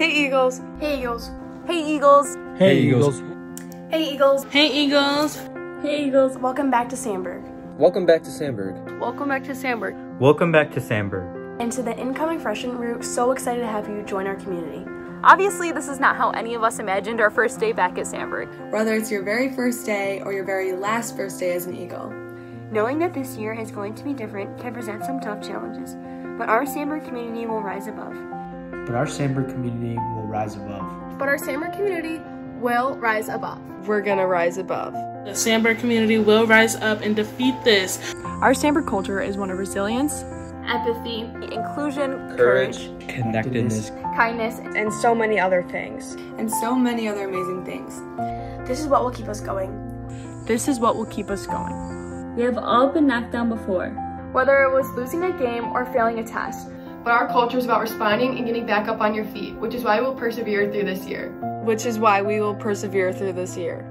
Hey Eagles. Hey Eagles. Hey Eagles. Hey Eagles. Hey Eagles. Hey Eagles. Hey Eagles. Welcome back to Sandburg. Welcome back to Sandburg. Welcome back to Sandburg. Welcome back to Sandburg. And to the incoming freshmen, we're so excited to have you join our community. Obviously, this is not how any of us imagined our first day back at Sandburg. Whether it's your very first day or your very last first day as an Eagle. Knowing that this year is going to be different can present some tough challenges, but our Sandburg community will rise above. But our Sandburg community will rise above. But our Sandburg community will rise above. We're gonna rise above. The Sandburg community will rise up and defeat this. Our Sandburg culture is one of resilience, empathy, inclusion, courage, connectedness, kindness, and so many other things. And so many other amazing things. This is what will keep us going. This is what will keep us going. We have all been knocked down before. Whether it was losing a game or failing a test. But our culture is about responding and getting back up on your feet, which is why we'll persevere through this year. Which is why we will persevere through this year.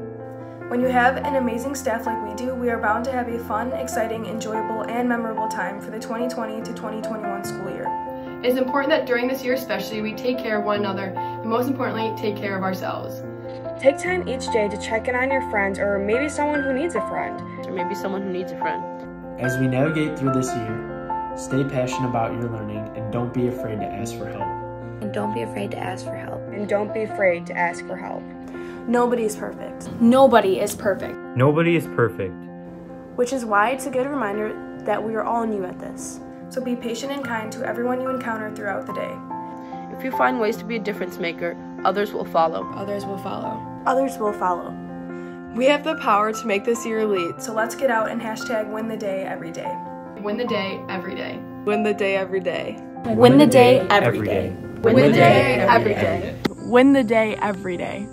When you have an amazing staff like we do, we are bound to have a fun, exciting, enjoyable, and memorable time for the 2020 to 2021 school year. It is important that during this year especially, we take care of one another, and most importantly, take care of ourselves. Take time each day to check in on your friends or maybe someone who needs a friend. Or maybe someone who needs a friend. As we navigate through this year, stay passionate about your learning and don't be afraid to ask for help. And don't be afraid to ask for help. And don't be afraid to ask for help. Nobody is perfect. Nobody is perfect. Nobody is perfect. Which is why it's a good reminder that we are all new at this. So be patient and kind to everyone you encounter throughout the day. If you find ways to be a difference maker, others will follow. Others will follow. Others will follow. We have the power to make this year elite. So let's get out and hashtag win the day every day. Win the day every day. Win the day every day. Win the day every day. Win the day every day. Win the day every day.